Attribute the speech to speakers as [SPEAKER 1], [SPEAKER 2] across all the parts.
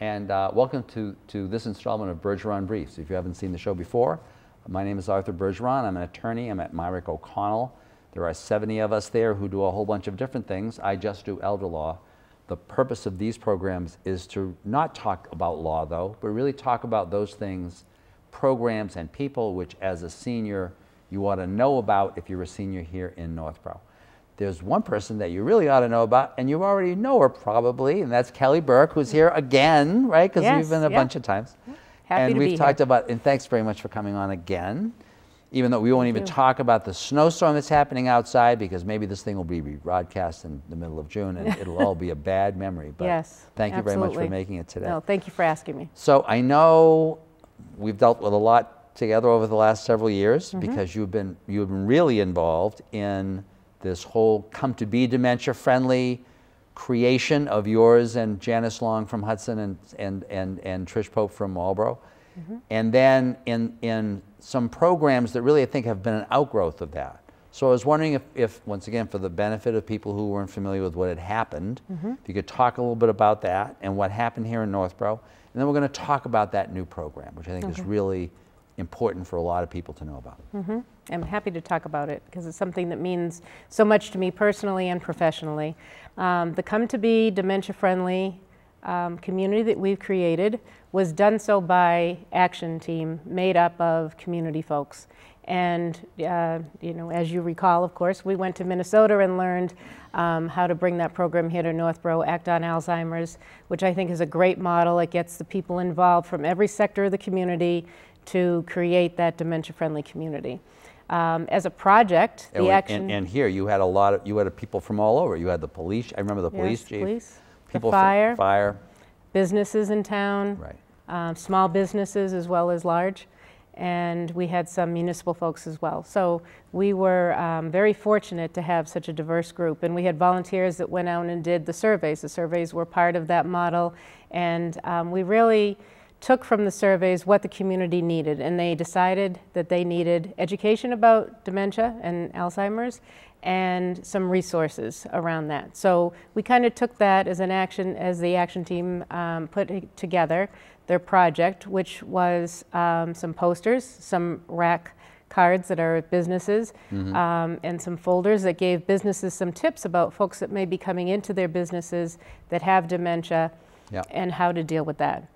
[SPEAKER 1] And uh, welcome to, to this installment of Bergeron Briefs. If you haven't seen the show before, my name is Arthur Bergeron. I'm an attorney. I'm at Mirick O'Connell. There are 70 of us there who do a whole bunch of different things. I just do elder law. The purpose of these programs is to not talk about law, though, but really talk about those things, programs, and people which, as a senior, you ought to know about if you're a senior here in Northborough there's one person that you really ought to know about, and you already know her probably, and that's Kelly Burke, who's here again, right? Because
[SPEAKER 2] yes,
[SPEAKER 1] we've been a
[SPEAKER 2] yeah.
[SPEAKER 1] bunch of times.
[SPEAKER 2] Happy
[SPEAKER 1] and
[SPEAKER 2] to
[SPEAKER 1] we've
[SPEAKER 2] be
[SPEAKER 1] talked
[SPEAKER 2] here.
[SPEAKER 1] about, and thanks very much for coming on again. Even though we won't even
[SPEAKER 2] you.
[SPEAKER 1] talk about the snowstorm that's happening outside, because maybe this thing will be rebroadcast in the middle of June, and it'll all be a bad memory. But
[SPEAKER 2] Yes,
[SPEAKER 1] thank you very much for making it today.
[SPEAKER 2] No, thank you for asking me.
[SPEAKER 1] So I know we've dealt with a lot together over the last several years
[SPEAKER 2] Mm-hmm.
[SPEAKER 1] because you've been you've been really involved in this whole come to be dementia friendly creation of yours and Janice Long from Hudson and and and, and Trish Pope from Marlboro.
[SPEAKER 2] Mm-hmm.
[SPEAKER 1] And then in in some programs that really I think have been an outgrowth of that. So I was wondering if, if once again, for the benefit of people who weren't familiar with what had happened,
[SPEAKER 2] Mm-hmm.
[SPEAKER 1] if you could talk a little bit about that and what happened here in Northborough. And then we're going to talk about that new program, which I think is really important for a lot of people to know about.
[SPEAKER 2] I'm happy to talk about it because it's something that means so much to me personally and professionally. Um, the Come to Be dementia friendly um, community that we've created was done so by Action Team, made up of community folks. And, uh, you know, as you recall, of course, we went to Minnesota and learned um, how to bring that program here to Northborough, Act on Alzheimer's, which I think is a great model. It gets the people involved from every sector of the community to create that dementia-friendly community. Um, as a project,
[SPEAKER 1] And,
[SPEAKER 2] the
[SPEAKER 1] we-
[SPEAKER 2] action.
[SPEAKER 1] and, and here you had a lot of you had people from all over. You had the police. I remember the police
[SPEAKER 2] Yes,
[SPEAKER 1] chief.
[SPEAKER 2] police, the
[SPEAKER 1] people from
[SPEAKER 2] fire.
[SPEAKER 1] fire.
[SPEAKER 2] businesses in town,
[SPEAKER 1] Right.
[SPEAKER 2] um, small businesses as well as large, and we had some municipal folks as well. So we were um, very fortunate to have such a diverse group, and we had volunteers that went out and did the surveys. The surveys were part of that model, and um, we really took from the surveys what the community needed, and they decided that they needed education about dementia and Alzheimer's and some resources around that. So we kind of took that as an action, as the action team um, put together their project, which was um, some posters, some rack cards that are at businesses, um, and some folders that gave businesses some tips about folks that may be coming into their businesses that have dementia and how to deal with that.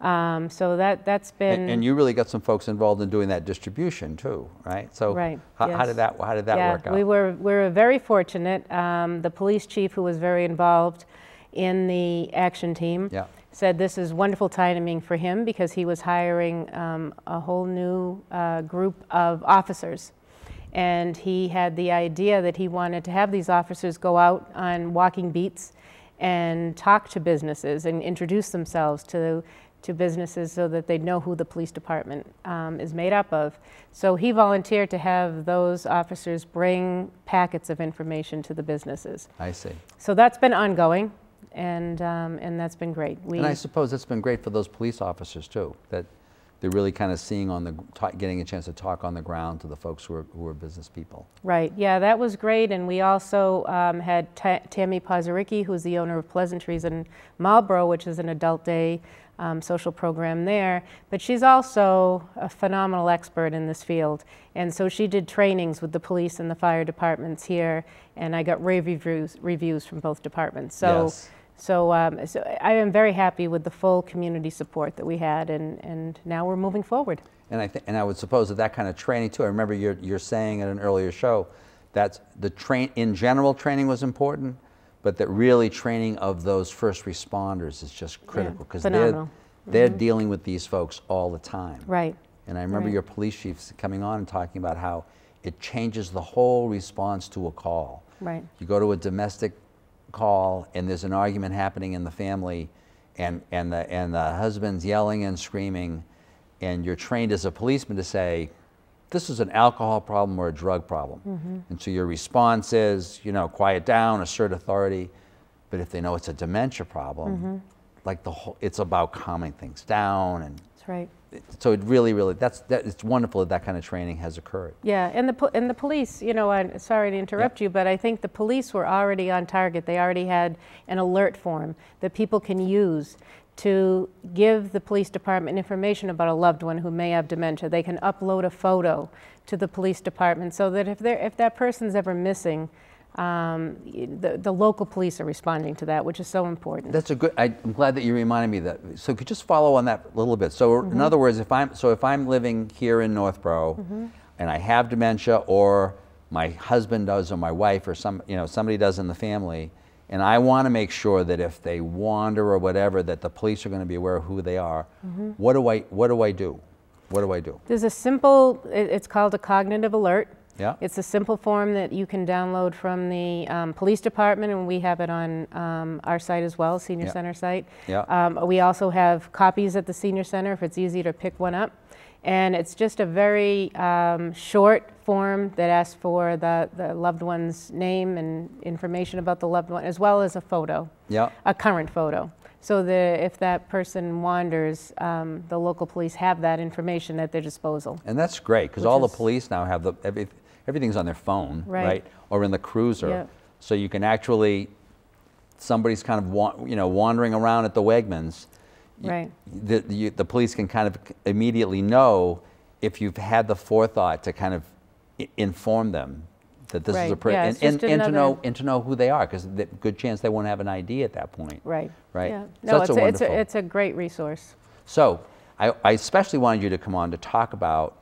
[SPEAKER 2] Um, so that that's been
[SPEAKER 1] And, and you really got some folks involved in doing that distribution too, right? So
[SPEAKER 2] Right,
[SPEAKER 1] how, how did that how did that
[SPEAKER 2] yeah,
[SPEAKER 1] work out?
[SPEAKER 2] we were we were very fortunate. Um, the police chief, who was very involved in the action team,
[SPEAKER 1] Yeah.
[SPEAKER 2] said this is wonderful timing for him because he was hiring um, a whole new uh, group of officers. And he had the idea that he wanted to have these officers go out on walking beats and talk to businesses and introduce themselves to, to businesses so that they know who the police department um, is made up of. So he volunteered to have those officers bring packets of information to the businesses.
[SPEAKER 1] I see.
[SPEAKER 2] So that's been ongoing, and, um, and that's been great. We,
[SPEAKER 1] And I suppose it's been great for those police officers too, that they're really kind of seeing on the, getting a chance to talk on the ground to the folks who are, who are business people.
[SPEAKER 2] Right, yeah, that was great, and we also um, had Ta- Tammy Pazaricki, who's the owner of Pleasantries in Marlboro, which is an adult day um, social program there, but she's also a phenomenal expert in this field, and so she did trainings with the police and the fire departments here, and I got rave reviews, reviews from both departments. So,
[SPEAKER 1] Yes.
[SPEAKER 2] so, um, so I am very happy with the full community support that we had, and, and now we're moving forward.
[SPEAKER 1] And I, th- and I would suppose that that kind of training too, I remember you're, you're saying at an earlier show, that the train, in general, training was important, but that really training of those first responders is just critical because they're, they're mm-hmm. dealing with these folks all the time.
[SPEAKER 2] Right.
[SPEAKER 1] And I remember
[SPEAKER 2] Right.
[SPEAKER 1] your police chiefs coming on and talking about how it changes the whole response to a call.
[SPEAKER 2] Right.
[SPEAKER 1] You go to a domestic call and there's an argument happening in the family and, and, the, and the husband's yelling and screaming and you're trained as a policeman to say, this is an alcohol problem or a drug problem.
[SPEAKER 2] Mm-hmm.
[SPEAKER 1] And so your response is, you know, quiet down, assert authority. But if they know it's a dementia problem,
[SPEAKER 2] Mm-hmm.
[SPEAKER 1] like the whole, it's about calming things down and
[SPEAKER 2] That's right.
[SPEAKER 1] so it really, really, that's, that, it's wonderful that that kind of training has occurred.
[SPEAKER 2] Yeah, and the and the police, you know, I'm sorry to interrupt you, but I think the police were already on target. They already had an alert form that people can use to give the police department information about a loved one who may have dementia. They can upload a photo to the police department so that if, if that person's ever missing, um, the, the local police are responding to that, which is so important.
[SPEAKER 1] That's a good. I, I'm glad that you reminded me that. So could you just follow on that a little bit. So in other words, if I'm so if I'm living here in Northborough, and I have dementia, or my husband does, or my wife, or some you know somebody does in the family, and I want to make sure that if they wander or whatever, that the police are going to be aware of who they are. What do I What do I do? What do I do?
[SPEAKER 2] There's a simple, it's called a cognitive alert.
[SPEAKER 1] Yeah.
[SPEAKER 2] It's a simple form that you can download from the um, police department, and we have it on um, our site as well, senior
[SPEAKER 1] Yeah.
[SPEAKER 2] center site.
[SPEAKER 1] Yeah.
[SPEAKER 2] Um, we also have copies at the senior center if it's easy to pick one up. And it's just a very um, short form that asks for the, the loved one's name and information about the loved one, as well as a photo,
[SPEAKER 1] Yeah.
[SPEAKER 2] a current photo. So that if that person wanders, um, the local police have that information at their disposal.
[SPEAKER 1] And that's great because all
[SPEAKER 2] is-
[SPEAKER 1] the police now have the every, everything's on their phone,
[SPEAKER 2] Right.
[SPEAKER 1] Or in the cruiser,
[SPEAKER 2] Yep.
[SPEAKER 1] so you can actually somebody's kind of you know wandering around at the Wegmans.
[SPEAKER 2] Right.
[SPEAKER 1] The, the the police can kind of immediately know if you've had the forethought to kind of inform them that this is a
[SPEAKER 2] Right.
[SPEAKER 1] person
[SPEAKER 2] Yeah,
[SPEAKER 1] and, and, and to know and to know who they are because the good chance they won't have an ID at that point.
[SPEAKER 2] Right.
[SPEAKER 1] Right.
[SPEAKER 2] Yeah.
[SPEAKER 1] So
[SPEAKER 2] No, it's
[SPEAKER 1] a
[SPEAKER 2] a, it's, a, it's a great resource.
[SPEAKER 1] So I, I especially wanted you to come on to talk about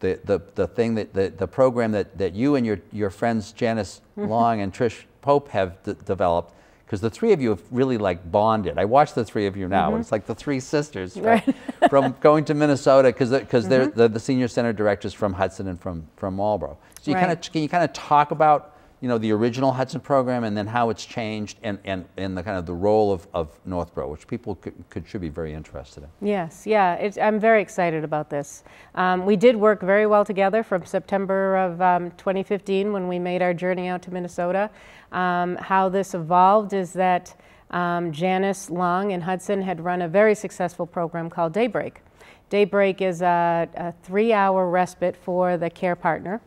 [SPEAKER 1] the, the, the thing that the, the program that, that you and your, your friends Janice. Long and Trish Pope have d- developed because the three of you have really like bonded. I watch the three of you now. and It's like the three sisters from,
[SPEAKER 2] Mm-hmm. Right.
[SPEAKER 1] from going to Minnesota because because they're
[SPEAKER 2] Mm-hmm.
[SPEAKER 1] the, the senior center directors from Hudson and from from Marlboro. So you kind of can you kind of talk about you know the original Hudson program and then how it's changed and, and, and the kind of the role of, of Northborough, which people could, could should be very interested in.
[SPEAKER 2] Yes, yeah, I'm very excited about this. Um, we did work very well together from September of um, 2015 when we made our journey out to Minnesota. Um, how this evolved is that um, Janice Long and Hudson had run a very successful program called Daybreak. Daybreak is a, a three hour respite for the care partner.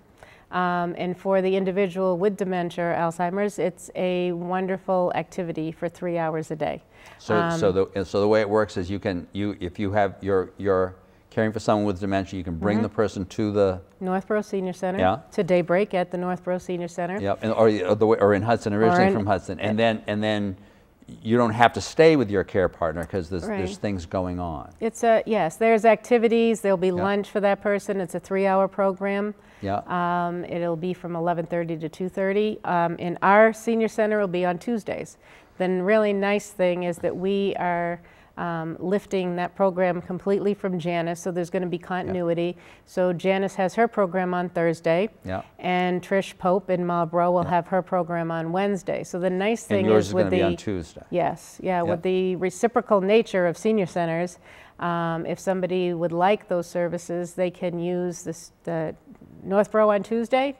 [SPEAKER 2] Um, and for the individual with dementia or Alzheimer's, it's a wonderful activity for three hours a day.
[SPEAKER 1] So, so the so the way it works is you can you if you have you're you're caring for someone with dementia, you can bring the person to the
[SPEAKER 2] Northborough Senior Center
[SPEAKER 1] Yeah.
[SPEAKER 2] to daybreak at the Northborough Senior Center.
[SPEAKER 1] yeah, and, or, or the way- or in Hudson originally
[SPEAKER 2] in-
[SPEAKER 1] from Hudson, and then and then you don't have to stay with your care partner because there's there's things going on.
[SPEAKER 2] It's a yes. There's activities. There'll be
[SPEAKER 1] Yeah.
[SPEAKER 2] lunch for that person. It's a three-hour program.
[SPEAKER 1] Yeah.
[SPEAKER 2] Um, it'll be from 11:30 to 2:30. Um, in our senior center, it'll be on Tuesdays. The really nice thing is that we are um, lifting that program completely from Janice, so there's going to be continuity. So Janice has her program on Thursday,
[SPEAKER 1] Yeah.
[SPEAKER 2] and Trish Pope in Marlboro will have her program on Wednesday. So the nice thing is
[SPEAKER 1] is
[SPEAKER 2] with the
[SPEAKER 1] on Tuesday.
[SPEAKER 2] Yes, yeah,
[SPEAKER 1] Yeah.
[SPEAKER 2] with the reciprocal nature of senior centers, um, if somebody would like those services, they can use this, the Northborough on Tuesday,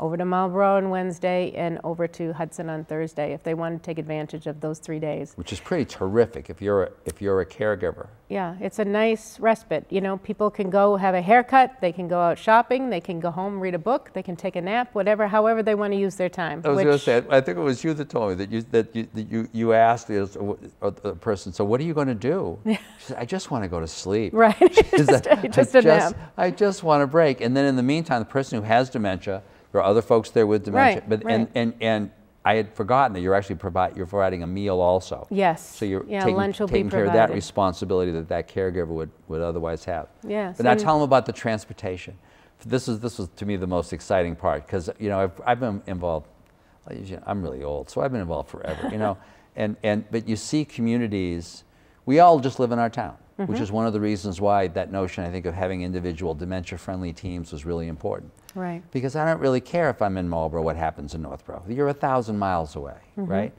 [SPEAKER 2] over to Marlboro on Wednesday, and over to Hudson on Thursday, if they want to take advantage of those three days.
[SPEAKER 1] Which is pretty terrific if you're a, if you're a caregiver.
[SPEAKER 2] Yeah, it's a nice respite. You know, people can go have a haircut, they can go out shopping, they can go home, read a book, they can take a nap, whatever, however they want to use their time.
[SPEAKER 1] I was going to say, I think it was you that told me that you that you that you, you asked the, uh, the person, so what are you going to do? She said, I just want to go to sleep.
[SPEAKER 2] Right,
[SPEAKER 1] She said,
[SPEAKER 2] just, just
[SPEAKER 1] I
[SPEAKER 2] a
[SPEAKER 1] just,
[SPEAKER 2] nap.
[SPEAKER 1] I just want a break. And then in the meantime, the person who has dementia, there are other folks there with dementia.
[SPEAKER 2] Right,
[SPEAKER 1] but and,
[SPEAKER 2] right.
[SPEAKER 1] and and I had forgotten that you're actually provide you're providing a meal also.
[SPEAKER 2] Yes.
[SPEAKER 1] So you're
[SPEAKER 2] Yeah,
[SPEAKER 1] taking,
[SPEAKER 2] lunch will be
[SPEAKER 1] taking care of that responsibility that that caregiver would, would otherwise have.
[SPEAKER 2] Yes,
[SPEAKER 1] But now tell them about the transportation. This is this was to me the most exciting part because you know I've, I've been involved. I'm really old, so I've been involved forever. You know, and and but you see communities. We all just live in our town,
[SPEAKER 2] Mm-hmm.
[SPEAKER 1] which is one of the reasons why that notion I think of having individual dementia-friendly teams was really important.
[SPEAKER 2] Right.
[SPEAKER 1] Because I don't really care if I'm in Marlboro what happens in Northborough. You're a thousand miles away,
[SPEAKER 2] Mm-hmm.
[SPEAKER 1] right?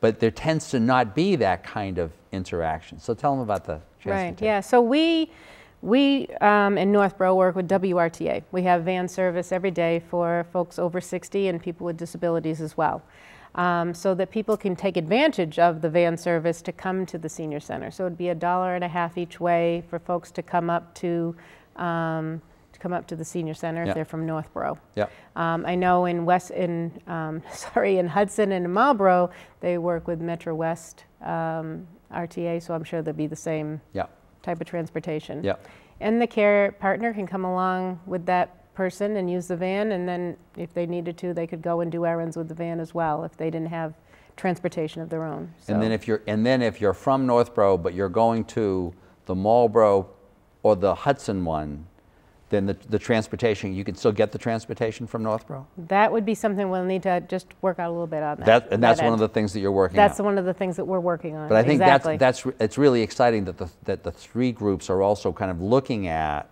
[SPEAKER 1] But there tends to not be that kind of interaction. So tell them about the
[SPEAKER 2] Right, yeah. So we, we um, in Northborough work with WRTA. We have van service every day for folks over 60 and people with disabilities as well. Um, so that people can take advantage of the van service to come to the senior center. So it'd be a dollar and a half each way for folks to come up to, um, to come up to the senior center
[SPEAKER 1] Yeah.
[SPEAKER 2] if they're from Northborough.
[SPEAKER 1] Yeah.
[SPEAKER 2] Um, I know in West, in um, sorry, in Hudson and in Marlboro, they work with Metro West um, RTA, so I'm sure they'll be the same
[SPEAKER 1] Yeah,
[SPEAKER 2] type of transportation.
[SPEAKER 1] yeah,
[SPEAKER 2] And the care partner can come along with that person and use the van, and then if they needed to, they could go and do errands with the van as well, if they didn't have transportation of their own.
[SPEAKER 1] And then if you're, and then if you're from Northborough, but you're going to the Marlboro or the Hudson one, then the, the transportation, you can still get the transportation from Northborough?
[SPEAKER 2] That would be something we'll need to just work out a little bit on that.
[SPEAKER 1] That, and that's one of the things that you're working out.
[SPEAKER 2] That's one of the things that we're working on.
[SPEAKER 1] But I think
[SPEAKER 2] Exactly.
[SPEAKER 1] that's, that's, it's really exciting that the, that the three groups are also kind of looking at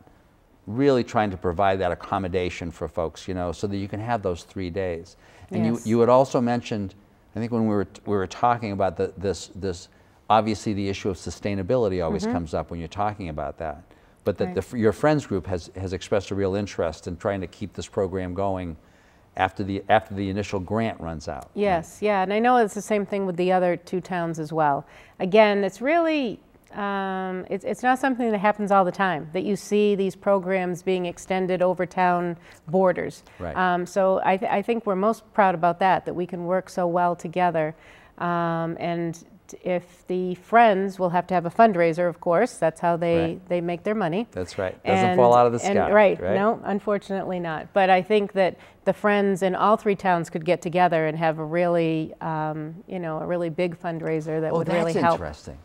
[SPEAKER 1] really trying to provide that accommodation for folks, you know, so that you can have those three days. And you,
[SPEAKER 2] Yes.
[SPEAKER 1] you had also mentioned, I think when we were, we were talking about the, this, this, obviously the issue of sustainability always mm-hmm. comes up when you're talking about that. But that.
[SPEAKER 2] Right.
[SPEAKER 1] f- your friends group has, has expressed a real interest in trying to keep this program going after the, after the initial grant runs out.
[SPEAKER 2] Yes, yeah, and I know it's the same thing with the other two towns as well. Again, it's really, um, it's, it's not something that happens all the time, that you see these programs being extended over town borders.
[SPEAKER 1] Right.
[SPEAKER 2] Um, so I, th- I think we're most proud about that, that we can work so well together. Um, and if the Friends will have to have a fundraiser, of course, that's how they,
[SPEAKER 1] Right.
[SPEAKER 2] they make their money.
[SPEAKER 1] That's right. Doesn't fall out of the
[SPEAKER 2] and-
[SPEAKER 1] sky.
[SPEAKER 2] Right, no, unfortunately not. But I think that the friends in all three towns could get together and have a really, um, you know, a really big fundraiser that
[SPEAKER 1] Oh,
[SPEAKER 2] would really help.
[SPEAKER 1] that's interesting.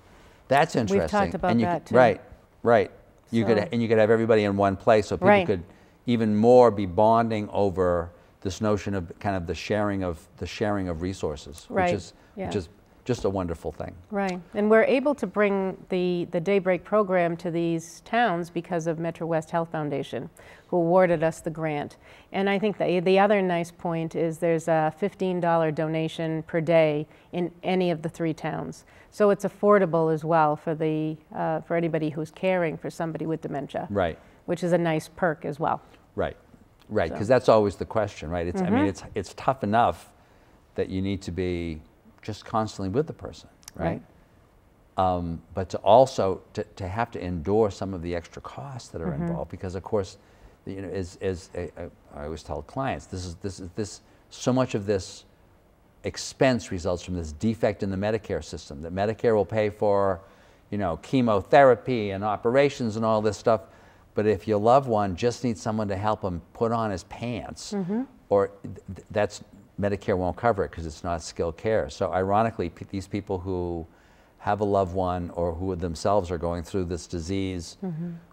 [SPEAKER 1] That's interesting.
[SPEAKER 2] We've talked about
[SPEAKER 1] and you
[SPEAKER 2] that,
[SPEAKER 1] could-
[SPEAKER 2] too.
[SPEAKER 1] Right, right. You could, and you could have everybody in one place, so people
[SPEAKER 2] Right.
[SPEAKER 1] could even more be bonding over this notion of kind of the sharing of the sharing of resources,
[SPEAKER 2] Right,
[SPEAKER 1] which is which is just a wonderful thing.
[SPEAKER 2] Right, and we're able to bring the, the Daybreak program to these towns because of Metro West Health Foundation, who awarded us the grant. And I think the, the other nice point is there's a $15 donation per day in any of the three towns. So it's affordable as well for the, uh, for anybody who's caring for somebody with dementia.
[SPEAKER 1] Right,
[SPEAKER 2] Which is a nice perk as well.
[SPEAKER 1] right, right.
[SPEAKER 2] So-
[SPEAKER 1] Because that's always the question, right? It's I
[SPEAKER 2] Mm-hmm.
[SPEAKER 1] mean, it's it's tough enough that you need to be just constantly with the person, right? um, but to also to, to have to endure some of the extra costs that are
[SPEAKER 2] Mm-hmm.
[SPEAKER 1] involved because of course you know as, as a, a, I always tell clients this is this is this so much of this expense results from this defect in the Medicare system that Medicare will pay for you know chemotherapy and operations and all this stuff but if your loved one just needs someone to help him put on his pants or th- th- that's Medicare won't cover it because it's not skilled care so ironically p- these people who have a loved one or who themselves are going through this disease,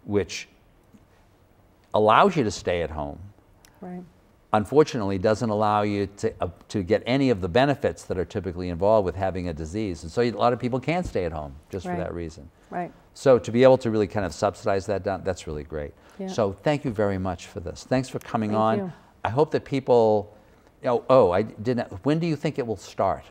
[SPEAKER 1] which allows you to stay at home,
[SPEAKER 2] Right.
[SPEAKER 1] unfortunately doesn't allow you to, uh, to get any of the benefits that are typically involved with having a disease. And so a lot of people can't stay at home just for that reason.
[SPEAKER 2] Right.
[SPEAKER 1] So to be able to really kind of subsidize that down, that's really great.
[SPEAKER 2] Yeah.
[SPEAKER 1] So thank you very much for this. Thanks for coming
[SPEAKER 2] Thank
[SPEAKER 1] on.
[SPEAKER 2] you.
[SPEAKER 1] I hope that people, oh, oh, I didn't, when do you think it will start?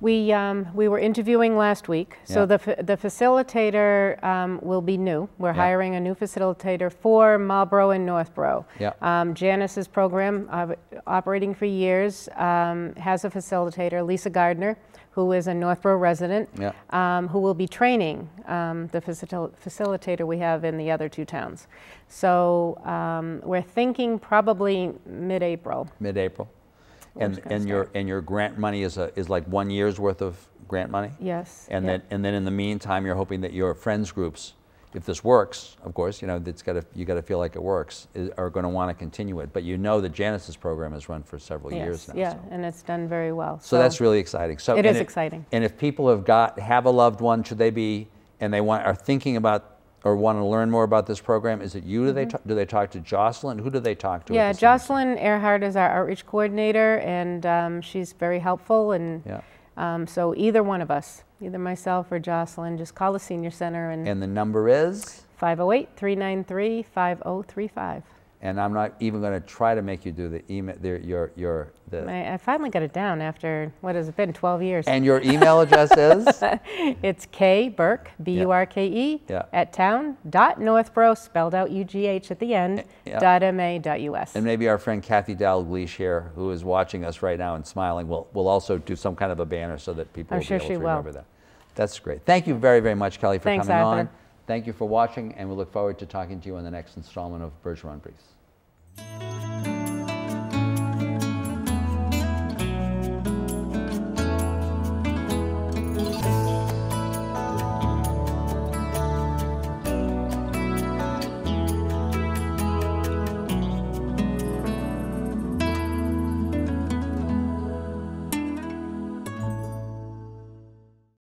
[SPEAKER 2] We, um, we were interviewing last week, so
[SPEAKER 1] Yeah.
[SPEAKER 2] the, the facilitator um, will be new. We're
[SPEAKER 1] Yeah.
[SPEAKER 2] hiring a new facilitator for Marlboro and Northborough.
[SPEAKER 1] Yeah.
[SPEAKER 2] Um, Janice's program, uh, operating for years, um, has a facilitator, Lisa Gardner, who is a Northborough resident,
[SPEAKER 1] Yeah.
[SPEAKER 2] um, who will be training um, the facil- facilitator we have in the other two towns. So um, we're thinking probably mid-April.
[SPEAKER 1] Mid-April? And, and your, and your grant money is, a, is like one year's worth of grant money?
[SPEAKER 2] Yes.
[SPEAKER 1] And
[SPEAKER 2] yeah.
[SPEAKER 1] then, and then in the meantime, you're hoping that your friends groups, if this works, of course, you know, it's got to, you got to feel like it works, i- are going to want to continue it. But you know the Janice's program has run for several years now.
[SPEAKER 2] yeah,
[SPEAKER 1] so.
[SPEAKER 2] and it's done very well.
[SPEAKER 1] So that's really exciting. So
[SPEAKER 2] It
[SPEAKER 1] and
[SPEAKER 2] exciting.
[SPEAKER 1] And if people have got have a loved one, should they be and they want are thinking about or want to learn more about this program? Is it you? Do they ta- do they talk to Jocelyn? Who do they talk to?
[SPEAKER 2] Mm-hmm. Yeah,
[SPEAKER 1] this time?
[SPEAKER 2] Jocelyn Earhart is our outreach coordinator, and um, she's very helpful. And
[SPEAKER 1] Yeah.
[SPEAKER 2] um, so either one of us, either myself or Jocelyn, just call the senior center and
[SPEAKER 1] And the number is.
[SPEAKER 2] 508 393 5035.
[SPEAKER 1] And I'm not even going to try to make you do the email. Their, your your the.
[SPEAKER 2] I, I finally got it down after, what has it been, 12 years?
[SPEAKER 1] And your email address is?
[SPEAKER 2] it's K Burke, B U R K E,
[SPEAKER 1] Yeah.
[SPEAKER 2] at town dot Northborough, spelled out U G H at the end, eh,
[SPEAKER 1] Yeah.
[SPEAKER 2] dot M A dot U S.
[SPEAKER 1] And maybe our friend Kathy Dalgleish here, who is watching us right now and smiling, will, will also do some kind of a banner so that people
[SPEAKER 2] I'm
[SPEAKER 1] will
[SPEAKER 2] sure
[SPEAKER 1] be able
[SPEAKER 2] she
[SPEAKER 1] to
[SPEAKER 2] will.
[SPEAKER 1] remember that. That's great. Thank you very, very much, Kelly, for
[SPEAKER 2] Thanks,
[SPEAKER 1] coming
[SPEAKER 2] Arthur.
[SPEAKER 1] on. Thank you for watching, and we look forward to talking to you on the next installment of Bergeron Briefs.